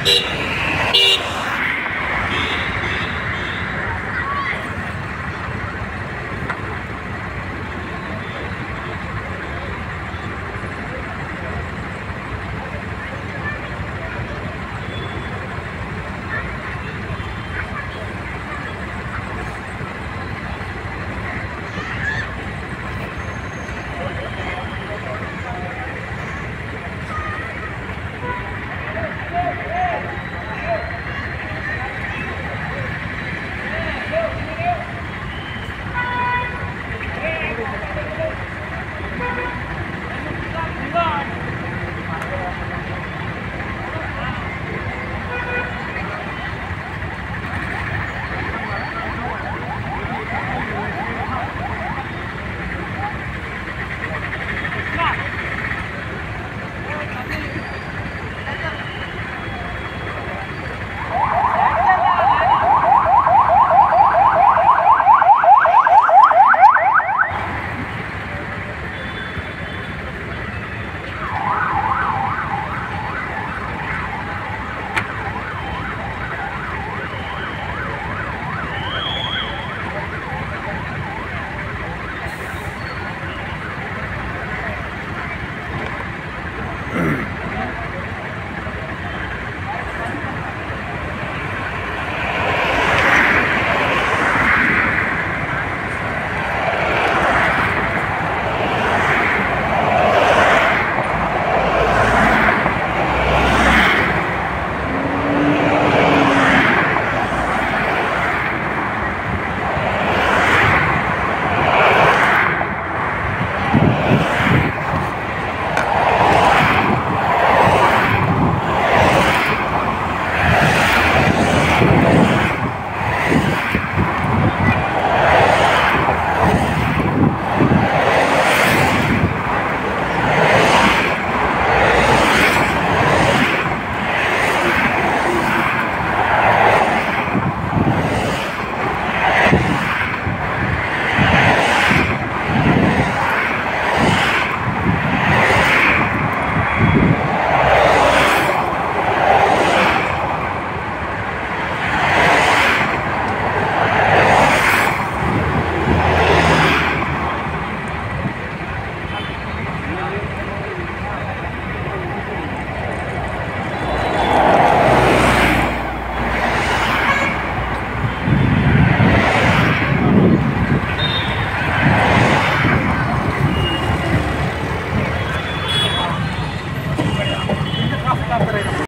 Kapre